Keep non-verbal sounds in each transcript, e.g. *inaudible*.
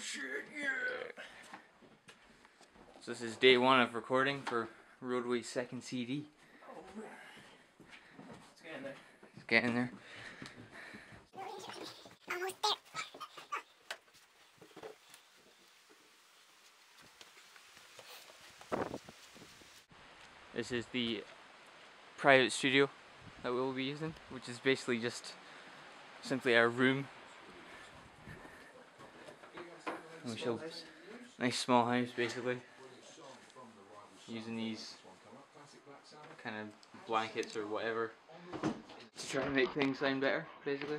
shit, yeah. So this is day one of recording for Roadway's second CD. Oh, Let's there. It's getting there. This is the private studio that we'll be using, which is basically just simply our room. And we shall nice small house basically. Using these kind of blankets or whatever to try and make things sound better, basically.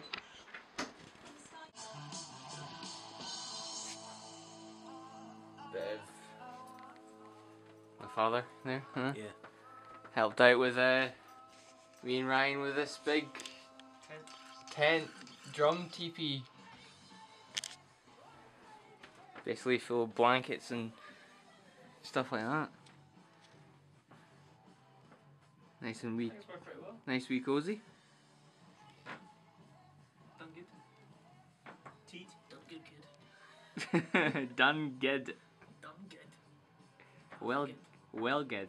Bit of my father there, huh? Yeah. Helped out with uh me and Ryan with this big Tent. tent drum teepee. Basically full of blankets and stuff like that. Nice and wee, Things work pretty well. nice wee cozy. Done good. Teat. Done good, kid. *laughs* Done good. Done good. Well, Good. well good.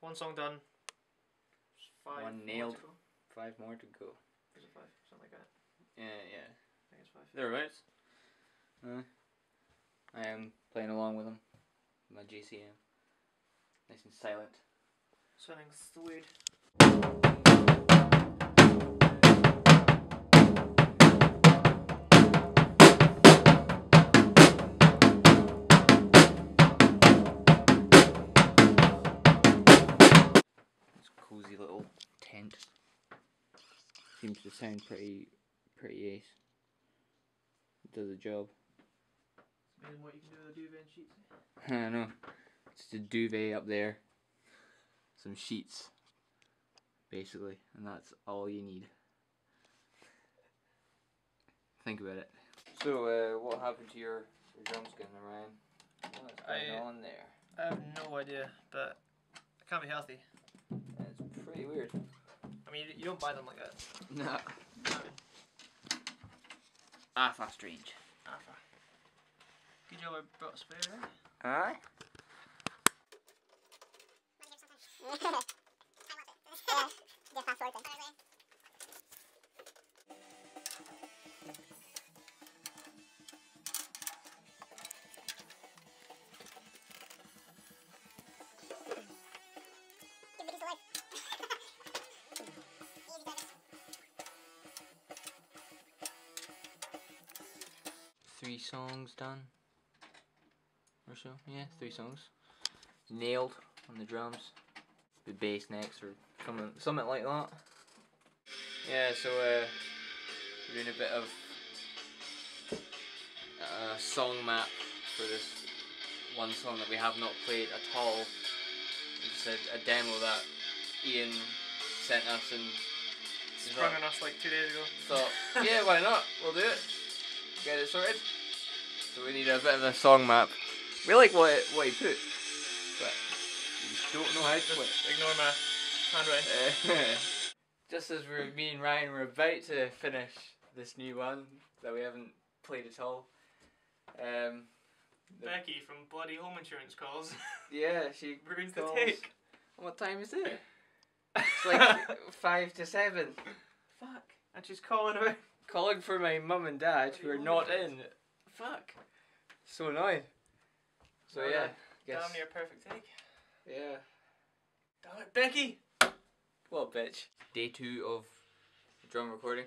One song done. Five One nailed. go. Five more to go. Is it five? Something like that. Yeah, yeah. I think it's five. Thereabouts. Uh, I am playing along with them. My GCM. Nice and silent. Sounding sweet. Cozy little tent. Seems to sound pretty, pretty ace. Does the job. It's amazing what you can do with a duvet and sheets. *laughs* I know. Just a duvet up there. Some sheets. Basically. And that's all you need. Think about it. So, uh, what happened to your, your drum skin, Ryan? What's going I- on there? I have no idea, but it can't be healthy. It's pretty weird. I mean, you, you don't buy them like that. No. I mean, Alpha strange. alpha. Good job I brought a spare, right? *laughs* Aye? Three songs done. Or so. Yeah, three songs. Nailed on the drums. The bass next or something, something like that. Yeah, so uh, we're doing a bit of uh, song map for this one song that we have not played at all. It's a, a demo that Ian sent us and Sprung on us like two days ago. So yeah, why not? We'll do it. Get it sorted. So we need a bit of a song map. We like what it, what he put, but we just don't know how to. Just ignore my handwriting. it. *laughs* just as we're me and Ryan were about to finish this new one that we haven't played at all. Um, Becky from Bloody Home Insurance calls. *laughs* yeah, she. Ruins the take. What time is it? *laughs* It's like five to seven. Fuck. And she's calling about. Calling for my mum and dad who are not in. Fuck. So annoying. So yeah, yeah. guess. Damn near perfect take. Yeah. Damn it, Becky! What bitch? Day two of drum recording.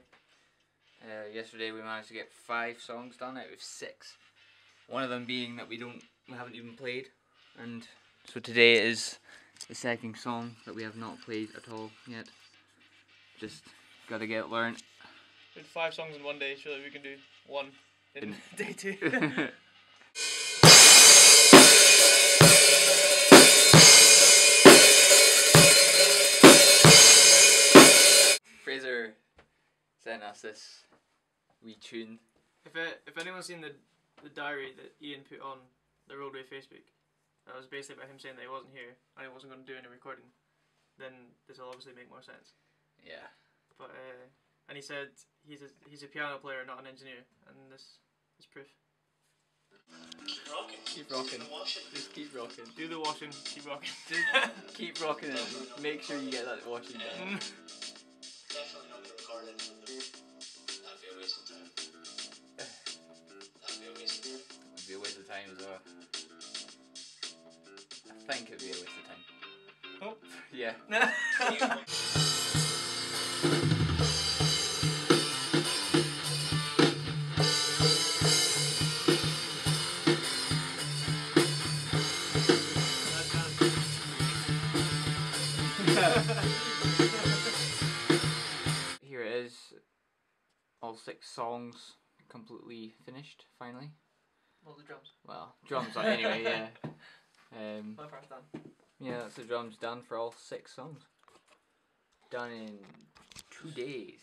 Uh, yesterday we managed to get five songs done out of six. One of them being that we don't, we haven't even played, and so today is the second song that we have not played at all yet. Just gotta get learned. We did five songs in one day. Surely we can do one in In- *laughs* day two. *laughs* Fraser sent us this wee tune. if uh, if anyone's seen the the diary that Ian put on the Roadway Facebook, that was basically about him saying that he wasn't here and he wasn't going to do any recording. Then this will obviously make more sense. Yeah. But uh, and he said he's a, he's a piano player, not an engineer, and this is proof. Keep rocking. Keep rocking. Just keep rocking. Do the washing, keep rocking. Just keep rocking it. Make sure you get that washing done. *laughs* Definitely not gonna. That'd be a waste of time. That'd be a waste of time. It'd be a waste of time as well. I think it'd be a waste of time. Oh. *laughs* Yeah. *laughs* All six songs completely finished finally. Well, the drums. Well, drums are anyway, yeah. *laughs* Um, My part's done. yeah, that's the drums done for all six songs. Done in two days.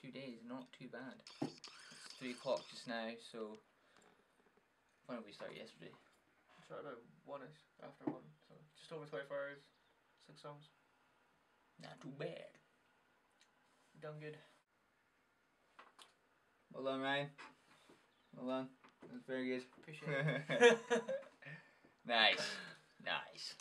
Two days, not too bad. It's three o'clock just now, so when did we start yesterday? It's about one ish after one, so just over twenty four hours, six songs. Not too bad. Done good. Well done, Ryan. Well done. That's very good. Appreciate it. *laughs* nice. Nice.